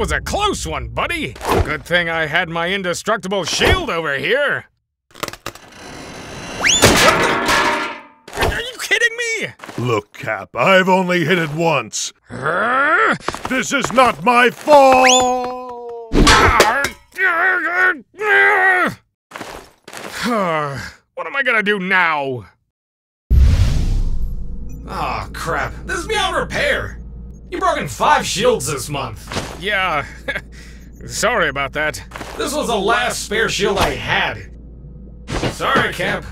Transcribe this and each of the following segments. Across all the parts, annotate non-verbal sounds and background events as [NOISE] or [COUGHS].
was a close one, buddy. Good thing I had my indestructible shield over here. Are you kidding me? Look, Cap, I've only hit it once. This is not my fault! [SIGHS] what am I gonna do now? Oh, crap. This is beyond repair. You've broken five shields this month. Yeah. [LAUGHS] Sorry about that. This was the last spare shield I had. Sorry, Cap.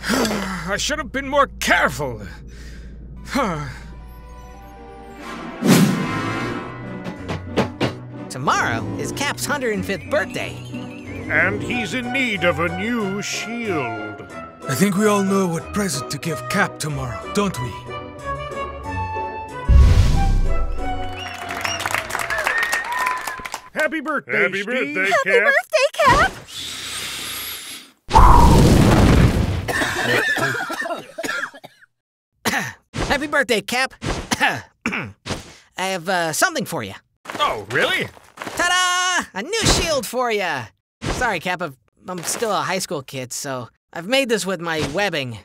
[SIGHS] I should have been more careful. [SIGHS] Tomorrow is Cap's 105th birthday. And he's in need of a new shield. I think we all know what present to give Cap tomorrow, don't we? Happy birthday, Happy Steve. birthday, Happy Cap. birthday, Cap! [COUGHS] Happy birthday, Cap. [COUGHS] I have uh, something for you. Oh, really? Ta-da! A new shield for you. Sorry, Cap. I've, I'm still a high school kid, so I've made this with my webbing.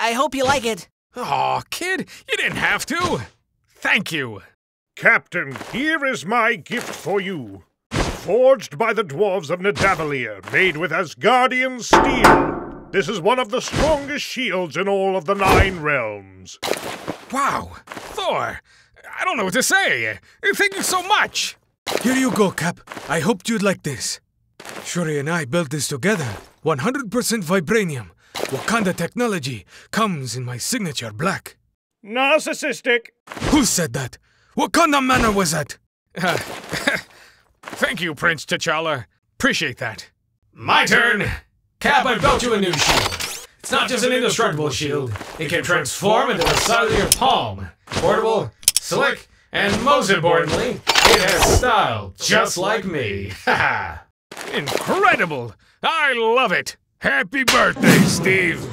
I hope you like it. Aw, kid, you didn't have to. Thank you. Captain, here is my gift for you. Forged by the dwarves of Nidavellir, made with Asgardian steel. This is one of the strongest shields in all of the Nine Realms. Wow, Thor, I don't know what to say. Thank you so much. Here you go, Cap. I hoped you'd like this. Shuri and I built this together. 100% vibranium. Wakanda technology comes in my signature black. Narcissistic. Who said that? What kind of manner was that? Uh, [LAUGHS] thank you, Prince T'Challa. Appreciate that. My turn. Cap, I've built you a new shield. It's not just an indestructible shield. It can transform into the size of your palm. Portable, slick, and most importantly, it has style, just like me. Haha. Incredible! I love it. Happy birthday, Steve.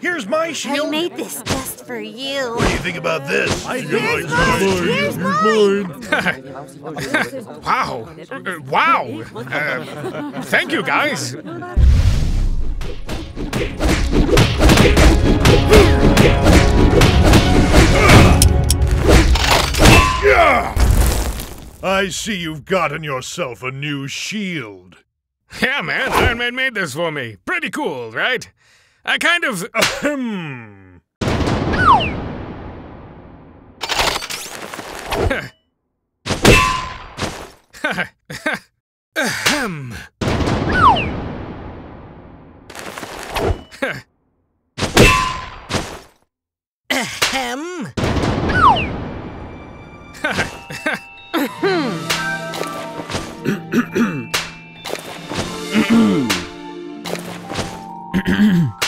Here's my shield. I shield. made this just for you. What do you think about this? I Here's mine! Here's mine! [LAUGHS] Wow. Uh, wow. Uh, thank you, guys. I see you've gotten yourself a new shield. Yeah, man, Iron Man made this for me. Pretty cool, right? I kind of. Ahem. ahem. ahem. ahem.